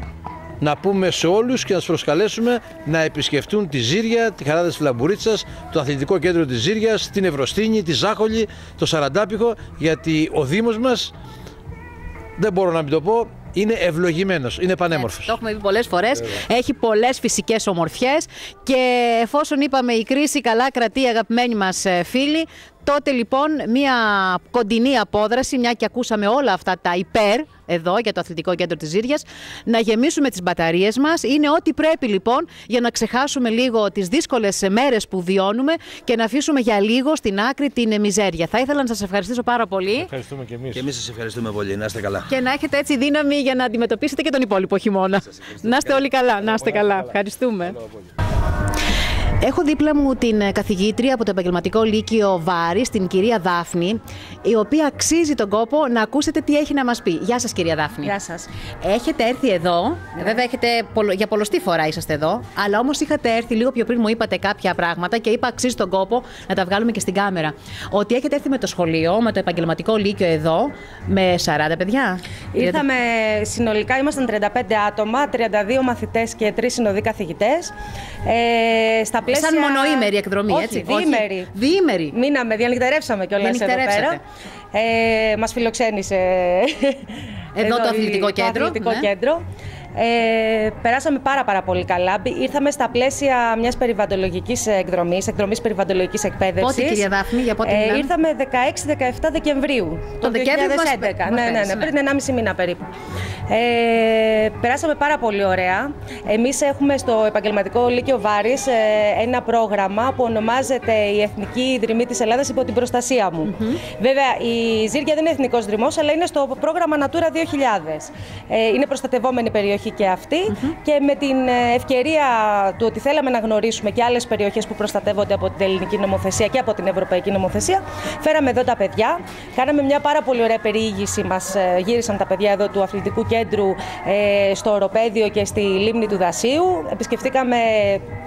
να πούμε σε όλους και να τους προσκαλέσουμε να επισκεφτούν τη Ζήρια, τη Χαρά της Φλαμπουρίτσας, το αθλητικό κέντρο της Ζήριας, την Ευρωστίνη, τη Ζάχολη, το Σαραντάπιχο, γιατί ο Δήμος μας δεν μπορώ να μην το πω, είναι ευλογημένος, είναι πανέμορφος. Το έχουμε πει πολλές φορές. Έχει πολλές φυσικές ομορφιές. Και εφόσον είπαμε η κρίση καλά κρατεί, αγαπημένοι μας φίλοι, τότε λοιπόν μια κοντινή απόδραση, μια και ακούσαμε όλα αυτά τα υπέρ εδώ για το Αθλητικό Κέντρο της Ζήριας, να γεμίσουμε τις μπαταρίες μας. Είναι ό,τι πρέπει λοιπόν για να ξεχάσουμε λίγο τις δύσκολες μέρες που βιώνουμε και να αφήσουμε για λίγο στην άκρη την μιζέρια. Θα ήθελα να σας ευχαριστήσω πάρα πολύ. Ευχαριστούμε και εμείς. Και εμείς σας ευχαριστούμε πολύ. Να είστε καλά. Και να έχετε έτσι δύναμη για να αντιμετωπίσετε και τον υπόλοιπο χειμώνα. Να είστε όλοι καλά. Να είστε καλά. Ευχαριστούμε. Έχω δίπλα μου την ε, καθηγήτρια από το επαγγελματικό Λύκειο Βάρη, την κυρία Δάφνη, η οποία αξίζει τον κόπο να ακούσετε τι έχει να μας πει. Γεια σας, κυρία Δάφνη. Γεια σας. Έχετε έρθει εδώ. Βέβαια, έχετε, πολλο- για πολλωστή φορά είσαστε εδώ. Αλλά όμως είχατε έρθει λίγο πιο πριν, μου είπατε κάποια πράγματα και είπα αξίζει τον κόπο να τα βγάλουμε και στην κάμερα. Ότι έχετε έρθει με το σχολείο, με το επαγγελματικό Λύκειο εδώ, με 40 παιδιά. Ήρθαμε συνολικά, ήμασταν 35 άτομα, 32 μαθητές και 3 συνοδοί καθηγητές. Ε, στα πλαίσια... Σαν μονοήμερη εκδρομή, Όχι, έτσι. Διήμερη. Διήμερη. Μείναμε, διανυκτερεύσαμε κιόλας εδώ Διανυκτερεύσατε. πέρα. Ε, μας φιλοξένησε Εδώ το η- αθλητικό κέντρο, Το αθλητικό ναι. κέντρο. Ε, περάσαμε πάρα πάρα πολύ καλά. Μπη- Ήρθαμε στα πλαίσια μιας περιβαλλοντολογικής εκδρομής, εκδρομής περιβαλλοντολογικής εκπαίδευσης. Πότε, κυρία Δάφνη, για πότε μιλάμε; Ήρθαμε 16-17 Δεκεμβρίου. Το Δεκέμβριο που μας- 2011. μας Ναι, ναι, πέρασε, ναι, ναι. πριν 1,5 μήνα περίπου. Ε, περάσαμε πάρα πολύ ωραία. Εμείς έχουμε στο επαγγελματικό Λύκειο Βάρης ε, ένα πρόγραμμα που ονομάζεται η Εθνική Ιδρυμή της Ελλάδας υπό την προστασία μου. Βέβαια, η Ζήρια δεν είναι εθνικός δρυμός, αλλά είναι στο πρόγραμμα Natura 2000. Ε, είναι προστατευόμενη περιοχή και αυτή και με την ε, ευκαιρία του ότι θέλαμε να γνωρίσουμε και άλλες περιοχές που προστατεύονται από την ελληνική νομοθεσία και από την ευρωπαϊκή νομοθεσία, φέραμε εδώ τα παιδιά. Κάναμε μια πάρα πολύ ωραία περιήγηση. Μας ε, γύρισαν τα παιδιά εδώ του αθλητικού κέντρου ε, στο οροπέδιο και στη λίμνη του Δασίου. Επισκεφτήκαμε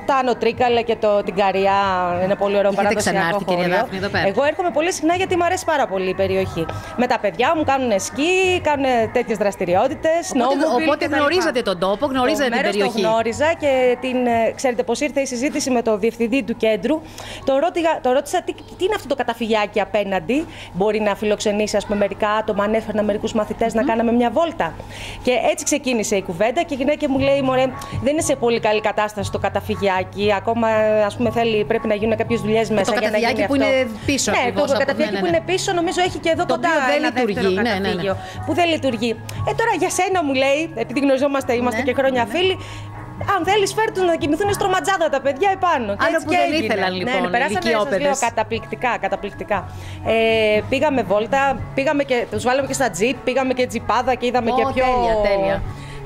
τα Άνω Τρίκαλα και το, την Καριά, ένα πολύ ωραίο Έχετε παραδοσιακό ξανάρθει, κυρία χώριο. Δάφνη, εδώ πέρα; Εγώ έρχομαι πολύ συχνά γιατί μου αρέσει πάρα πολύ η περιοχή. Με τα παιδιά μου κάνουν σκι, κάνουν τέτοιες δραστηριότητες. Οπότε, οπότε γνωρίζατε τον τόπο, γνωρίζατε το την μέρος περιοχή. Το γνώριζα και την, ε, ξέρετε πώς ήρθε η συζήτηση με το διευθυντή του κέντρου. Το, ρώτηγα, το ρώτησα τι, τι είναι αυτό το καταφυγιάκι απέναντι. Μπορεί να φιλοξενήσει ας πούμε, μερικά άτομα, αν έφερνα μερικούς να κάναμε μια βόλτα. Και έτσι ξεκίνησε η κουβέντα και η γυναίκα μου λέει: Μωρέ, δεν είναι σε πολύ καλή κατάσταση το καταφυγιάκι. Ακόμα ας πούμε, θέλει, πρέπει να γίνουν κάποιες δουλειές μέσα για να καταφυγιάκι γίνει που αυτό. είναι πίσω Ναι, ακριβώς το από- καταφυγιάκι ναι, ναι, που ναι. είναι πίσω νομίζω έχει και εδώ Το κοντά οποίο δεν ένα λειτουργεί, δεύτερο ναι, ναι, ναι. καταφύγιο που δεν λειτουργεί. Ε, τώρα για σένα μου λέει, επειδή γνωριζόμαστε, είμαστε Ναι, και χρόνια φίλοι, αν θέλεις, φέρ τους να κοιμηθούν στρωματζάδα τα παιδιά επάνω. Και Άλλο έτσι που και δεν έγινε. ήθελαν, Ναι, λοιπόν, ναι, οι περάσανε, σας ηλικιόπαιδες. λέω, καταπληκτικά, καταπληκτικά. Ε, πήγαμε βόλτα, πήγαμε και, τους βάλαμε και στα τζιπ, πήγαμε και τζιπάδα και είδαμε Ω, και πιο τέλεια, τέλεια.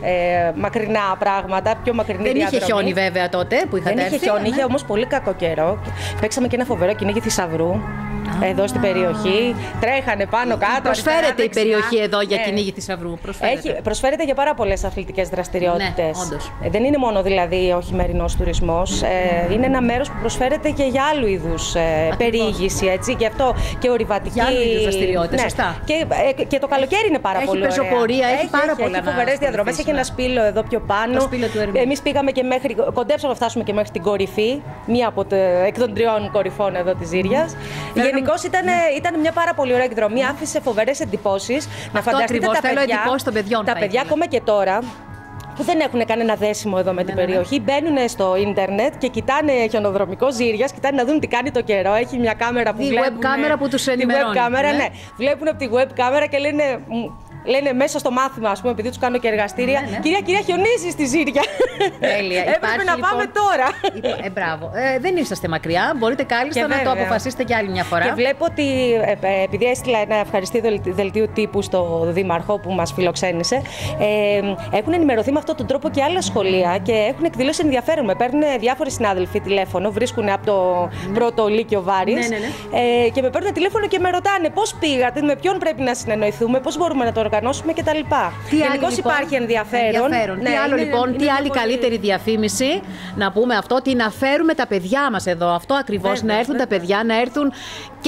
Ε, μακρινά πράγματα, πιο μακρινή Δεν είχε διαδρομή. χιόνι βέβαια τότε που είχατε Δεν είχε έρθει. χιόνι, ναι. είχε όμως πολύ κακό καιρό. Παίξαμε και ένα φοβερό κυνήγι θησαυρού εδώ στην περιοχή. Τρέχανε πάνω κάτω. Προσφέρεται αριστερά, η δεξιά. περιοχή εδώ για Ναι. κυνήγι θησαυρού. Προσφέρεται. Έχει, προσφέρεται για πάρα πολλές αθλητικές δραστηριότητες. Ναι, όντως. δεν είναι μόνο δηλαδή ο χειμερινός τουρισμός. Ε, είναι ένα μέρος που προσφέρεται και για άλλου είδους ε, περιήγηση. Έτσι, γι' αυτό και ορειβατική. Για άλλου είδους δραστηριότητες, σωστά. Και, ε, και το καλοκαίρι είναι πάρα Έχει πολύ ωραία. πεζοπορία, έχει πάρα πολλά Έχει να φοβερές διαδρομές. ασχοληθείς, Έχει ένα ναι. σπήλο εδώ πιο πάνω. Το σπήλο του Ερμού. Εμείς πήγαμε και μέχρι. Κοντέψαμε να φτάσουμε και μέχρι την κορυφή. Μία από τα εκ των τριών κορυφών εδώ της Ζήριας. Γενικώς ήταν, ήταν μια πάρα πολύ ωραία εκδρομή. Άφησε φοβερές εντυπώσεις. Να φανταστείτε ακριβώς, τα θέλω παιδιά. εντυπώσεις των παιδιών Τα θα παιδιά ήθελα. ακόμα και τώρα που δεν έχουν κανένα δέσιμο εδώ με την ναι, ναι. περιοχή, μπαίνουν στο ίντερνετ και κοιτάνε χιονοδρομικός Ζήρια, κοιτάνε να δουν τι κάνει το καιρό. Έχει μια κάμερα που Τη βλέπουν. web κάμερα που τους Τη ενημερώνει, web κάμερα, ναι. ναι. Βλέπουν από τη web κάμερα και λένε. «Μ, Λένε μέσα στο μάθημα, ας πούμε, επειδή τους κάνω και εργαστήρια. Ναι, ναι. Κυρία, κυρία, χιονίζεις στη Ζήρια. Τέλεια. Έπρεπε Υπάρχει, να λοιπόν, πάμε τώρα. Ε, μπράβο. Ε, δεν είσαστε μακριά. Μπορείτε κάλλιστα Και να το βέβαια. αποφασίσετε κι άλλη μια φορά. Και βλέπω ότι ε, ε, επειδή έστειλα ένα ευχαριστή δελ- δελτίο τύπου στο Δήμαρχο που μας φιλοξένησε, ε, έχουν ενημερωθεί με αυτόν τον τρόπο και άλλα σχολεία και έχουν εκδηλώσει ενδιαφέρον. Με παίρνουν διάφοροι συνάδελφοι τηλέφωνο, βρίσκουν από το πρώτο Λύκειο Βάρης. Ναι, ναι, ναι. Ε, και με παίρνουν τηλέφωνο και με ρωτάνε πώς πήγατε, με ποιον πρέπει να συνεννοηθούμε, πώς μπορούμε να το οργανώσουμε κτλ. Τι άλλο, Γενικώς λοιπόν, υπάρχει ενδιαφέρον. τι Ναι, άλλο είναι- λοιπόν, είναι τι μια άλλη πολύ- καλύτερη διαφήμιση; Να πούμε αυτό, ότι να φέρουμε τα παιδιά μας εδώ. Αυτό ακριβώς, Βέβαια, να έρθουν τα βέβαια. παιδιά, να έρθουν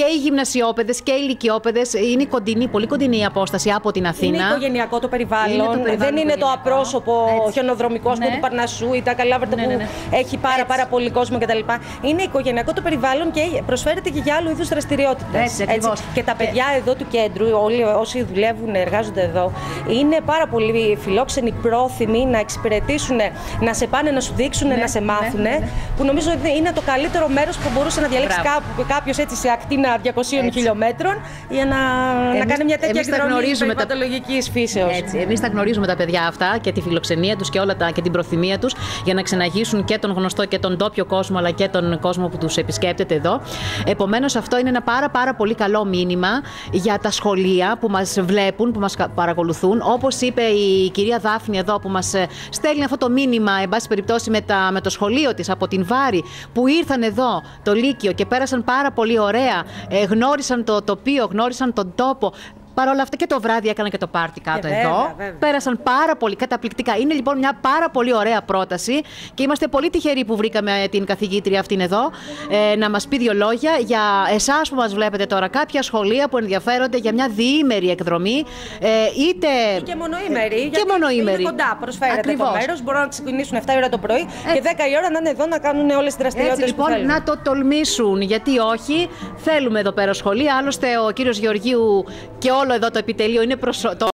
και οι γυμνασιόπαιδες και οι ηλικιόπαιδες. Είναι κοντινή, πολύ κοντινή η απόσταση από την Αθήνα. Είναι οικογενειακό το περιβάλλον. Είναι το περιβάλλον δεν είναι το οικογενειακό. απρόσωπο Έτσι. χιονοδρομικός Ναι. του Παρνασσού ή τα Καλάβρετα Ναι, ναι, ναι. που έχει πάρα, πάρα πολύ κόσμο κτλ. Είναι οικογενειακό το περιβάλλον και προσφέρεται και για άλλου είδους δραστηριότητες. Έτσι, ακριβώς. Και τα παιδιά εδώ του κέντρου, όλοι όσοι δουλεύουν, εργάζονται έρχονται εδώ είναι πάρα πολύ φιλόξενοι, πρόθυμοι να εξυπηρετήσουν, να σε πάνε να σου δείξουν, Ναι, να σε ναι, μάθουν. ναι, ναι. Που νομίζω ότι είναι το καλύτερο μέρος που μπορούσε να διαλέξει κάποιος έτσι σε ακτίνα 200 χιλιόμετρων για να, να Εμείς- κάνει μια τέτοια εμείς τα εκδρομή γνωρίζουμε τα- περιβαλλοντολογική φύσεως. Έτσι, εμείς τα γνωρίζουμε τα παιδιά αυτά και τη φιλοξενία τους και όλα τα και την προθυμία τους για να ξεναγήσουν και τον γνωστό και τον ντόπιο κόσμο, αλλά και τον κόσμο που τους επισκέπτεται εδώ. Επομένως, αυτό είναι ένα πάρα, πάρα πολύ καλό μήνυμα για τα σχολεία που μας βλέπουν, που μας παρακολουθούν. Όπως είπε η κυρία Δάφνη εδώ, που μας στέλνει αυτό το μήνυμα, εν πάση περιπτώσει, με, τα, με το σχολείο της από την Βάρη, που ήρθαν εδώ το Λύκειο και πέρασαν πάρα πολύ ωραία, ε, γνώρισαν το τοπίο, γνώρισαν τον τόπο. Παρ' όλα αυτά και το βράδυ έκανα και το πάρτι κάτω Ε, βέβαια, εδώ. βέβαια. Πέρασαν πάρα πολύ καταπληκτικά. Είναι λοιπόν μια πάρα πολύ ωραία πρόταση και είμαστε πολύ τυχεροί που βρήκαμε την καθηγήτρια αυτήν εδώ ε, να μας πει δύο λόγια για εσάς που μας βλέπετε τώρα. Κάποια σχολεία που ενδιαφέρονται για μια διήμερη εκδρομή ε, είτε... Και μονοήμερη. Και γιατί μονοήμερη. Είναι κοντά, προσφέρεται Ακριβώς. το μέρος. Μπορούν να ξεκινήσουν 7 η ώρα το πρωί και 10 η ώρα να είναι εδώ να κάνουν όλες τις δραστηριότητες Έτσι που λοιπόν θέλουν. να το τολμήσουν, γιατί όχι. Θέλουμε εδώ πέρα σχολεία. Άλλωστε ο κύριος Γεωργίου και όλο εδώ το επιτελείο είναι προσω... το